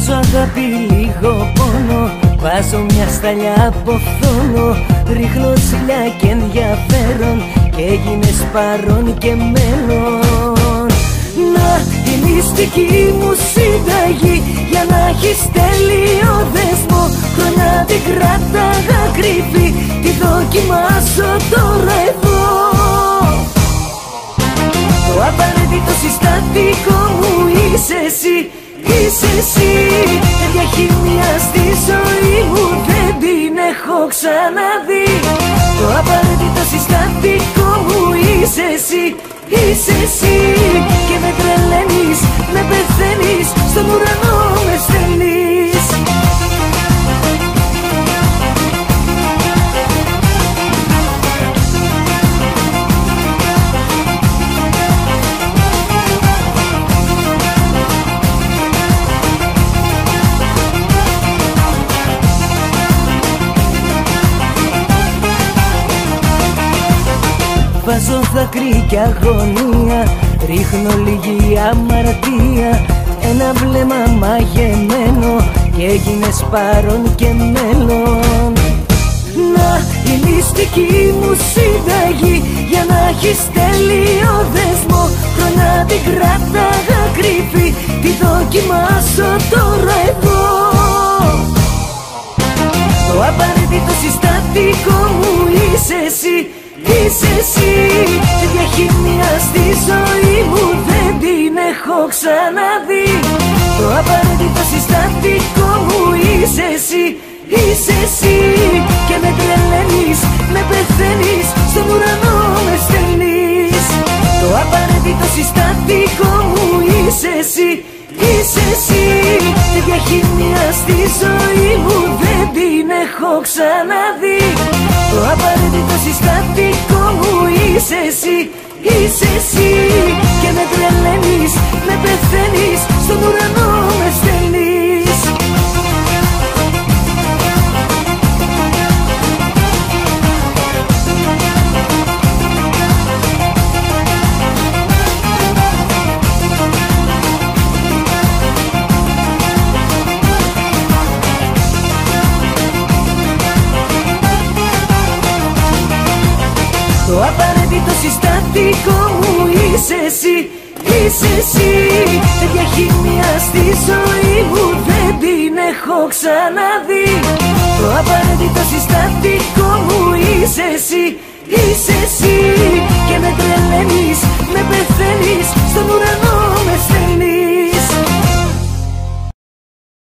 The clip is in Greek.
Βάζω αγάπη λίγο πόνο Βάζω μια σταλιά από φθόνο. Ρίχνω τσιλιά και ενδιαφέρον Και έγινες παρόν και μέλλον Να η μυστική μου συνταγή Για να έχεις τέλειο δεσμό Χρόνια την κράταγα κρύβη Τη δοκιμάσω τώρα εδώ. Το απαραίτητο συστατικό μου είσαι εσύ Είσαι εσύ. Τέτοια χημία στη ζωή μου δεν την έχω ξαναδεί. Το απαραίτητο συστατικό μου είσαι εσύ. Είσαι εσύ. Και με τρελαίνεις, με πεθαίνεις Στον ουρανό Βάζω δάκρυ και αγωνία. Ρίχνω λίγη αμαρτία. Ένα βλέμμα μαγεμένο. Και έγινες παρόν και μέλλον. Να η μυστική μου συνταγή. Για να έχεις τέλειο δεσμό Χρόνια την κράταγα κρύβη Τη δοκιμάσω τώρα εδώ Το απαραίτητο συστατικό μου είσαι εσύ Είσαι εσύ. Τέτοια χημία στη ζωή μου δεν την έχω ξαναδεί. Το απαραίτητο συστατικό μου είσαι εσύ. Είσαι εσύ. Και με τρελαίνεις, με πεθαίνεις Στον ουρανό με στέλνεις. Το απαραίτητο συστατικό μου είσαι εσύ. Είσαι εσύ. Τέτοια χημία στη ζωή μου δεν την έχω ξαναδεί. Το απαραίτητο συστατικό μου είσαι εσύ Είσαι εσύ. Και με τρελαίνεις, με Το απαραίτητο συστατικό μου είσαι εσύ Είσαι εσύ. Τέτοια χημία στη ζωή μου δεν την έχω ξαναδεί. Το απαραίτητο συστατικό μου είσαι εσύ Είσαι εσύ. Και με